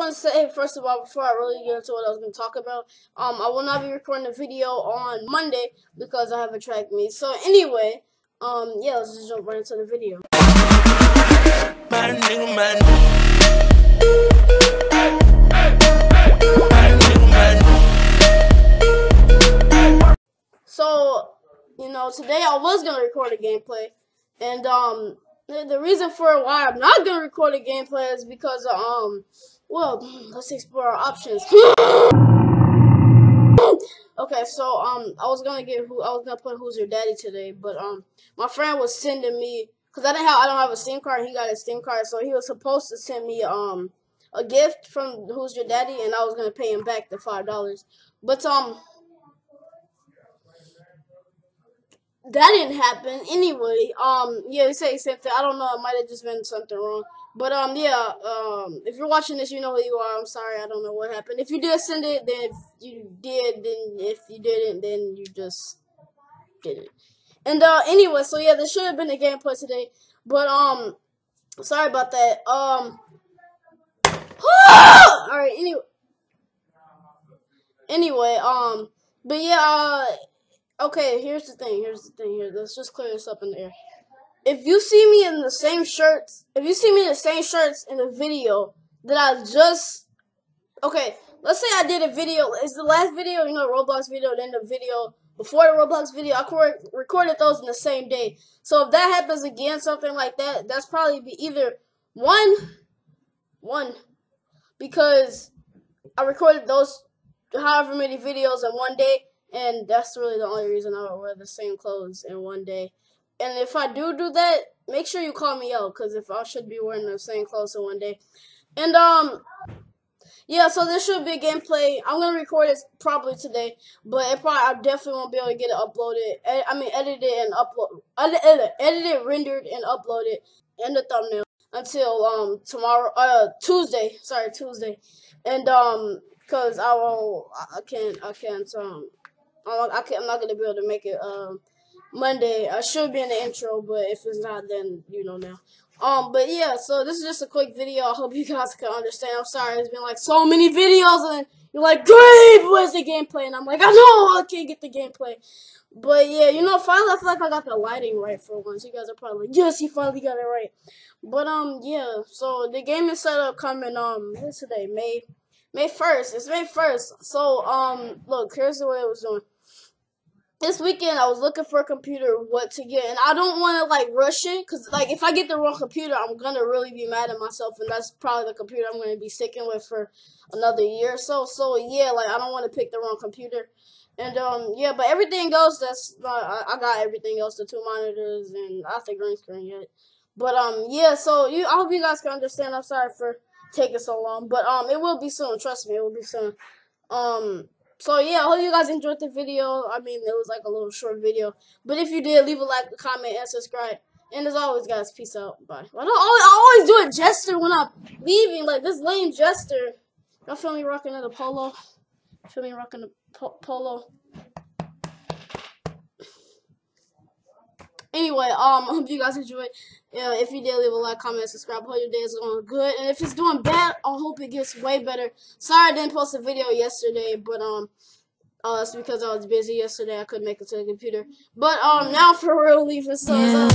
want to say first of all before I really get into what I was going to talk about. Um, I will not be recording a video on Monday because I have a track meet. So anyway, um, yeah, let's just jump right into the video. So, you know, today I was gonna record a gameplay, and um, the, the reason for why I'm not gonna record a gameplay is because um, well, let's explore our options. okay, so um, I was gonna get who I was gonna put who's your daddy today, but um, my friend was sending me because I didn't have I don't have a SIM card. He got a SIM card, so he was supposed to send me um a gift from who's your daddy, and I was gonna pay him back the five dollars. But um, that didn't happen anyway. Um, yeah, he said he sent. I don't know. It might have just been something wrong. But um, yeah. Um, if you're watching this, you know who you are. I'm sorry. I don't know what happened. If you did send it, then if you did, then if you didn't, then you just didn't. And uh, anyway, so yeah, this should have been a gameplay today. But um, sorry about that. Um. All right. Anyway. Anyway, um, but yeah, uh, okay, here's the thing. Here's the thing. Here, let's just clear this up in the air. If you see me in the same shirts, if you see me in the same shirts in the video that I just, okay, let's say I did a video. Is the last video, you know, Roblox video, then the video before the Roblox video. I recorded those in the same day. So if that happens again, something like that, that's probably be either one, one, because I recorded those however many videos in one day and that's really the only reason I would wear the same clothes in one day. And if I do do that, make sure you call me out, because if I should be wearing the same clothes in one day. And, um, yeah, so this should be gameplay. I'm to record it probably today, but it probably, I definitely won't be able to get it uploaded. I mean, edit it and upload, edit, edit, edit it, rendered, and upload it, and the thumbnail until, um, tomorrow, uh, Tuesday, sorry, Tuesday. And, um, because I will, I can't, I can't, um, I am not gonna be able to make it um, Monday. I should be in the intro, but if it's not, then you know now. Um, but yeah, so this is just a quick video. I hope you guys can understand. I'm sorry, there's been like so many videos, and you're like, great, where's the gameplay? And I'm like, I know, I can't get the gameplay. But yeah, you know, finally I feel like I got the lighting right for once. You guys are probably like, yes, you finally got it right. But um, yeah, so the game is set up coming um, what's today? May May 1st. It's May 1st. So, um, look, here's the way it was doing. This weekend, I was looking for a computer, what to get, and I don't want to, like, rush it, because, like, if I get the wrong computer, I'm going to really be mad at myself, and that's probably the computer I'm going to be sticking with for another year or so. So, yeah, like, I don't want to pick the wrong computer. And, um, yeah, but everything else, that's, uh, I, I got everything else, the two monitors, and I think green screen yet. But, um, yeah, so, you, I hope you guys can understand. I'm sorry for taking so long. But um, it will be soon. Trust me, it will be soon. Um, so yeah, I hope you guys enjoyed the video. I mean, it was like a little short video. But if you did, leave a like, a comment, and subscribe. And as always, guys, peace out. Bye. I, always, I always do a gesture when I'm leaving, like this lame gesture. Y'all feel me rocking the polo? Feel me rocking the po polo? Anyway, um, I hope you guys enjoyed. Uh, if you did, leave a like, comment, subscribe. Hope your day is going good. And if it's doing bad, I hope it gets way better. Sorry I didn't post a video yesterday, but um, uh, it's because I was busy yesterday. I couldn't make it to the computer. But um, now for real, leave it so.